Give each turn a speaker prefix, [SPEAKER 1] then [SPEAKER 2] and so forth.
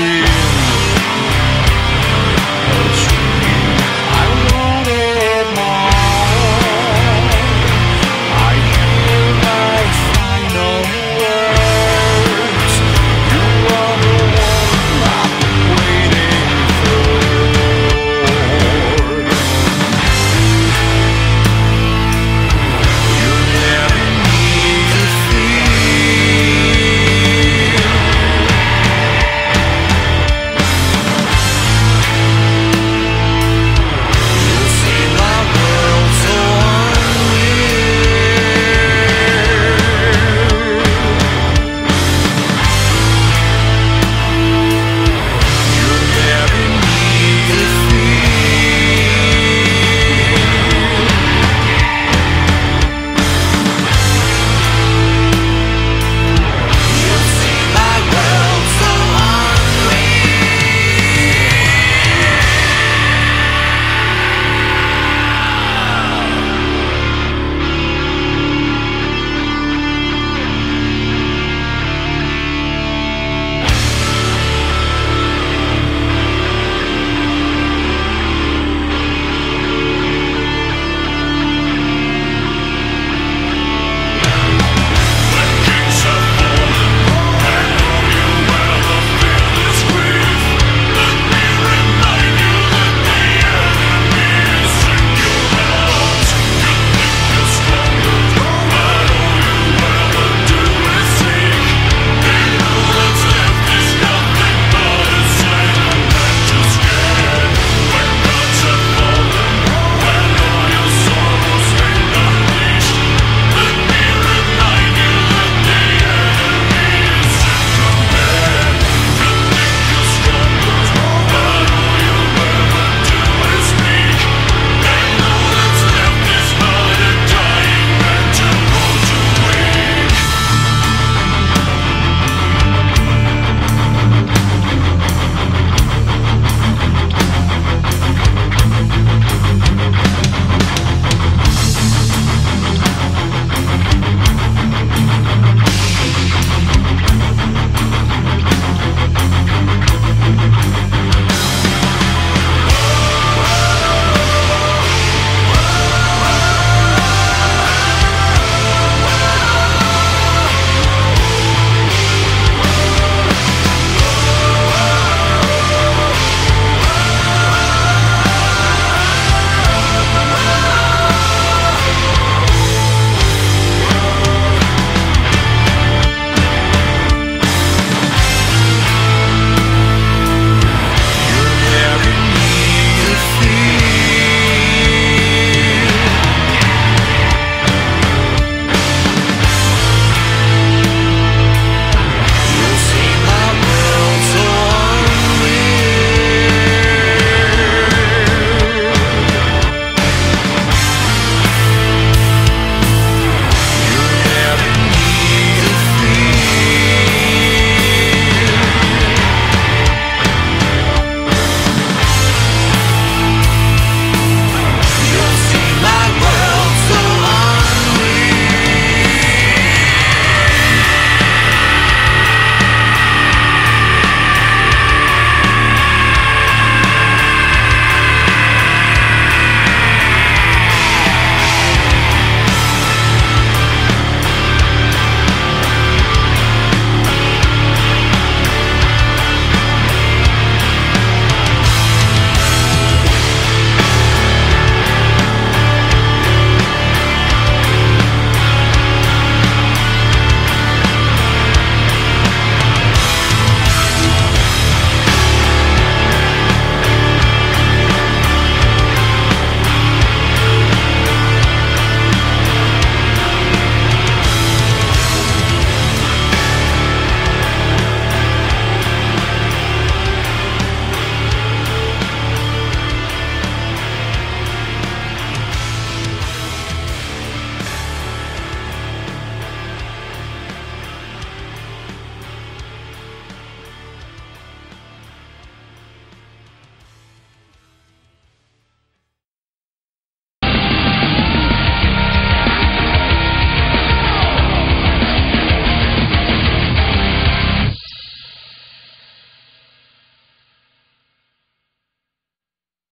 [SPEAKER 1] again.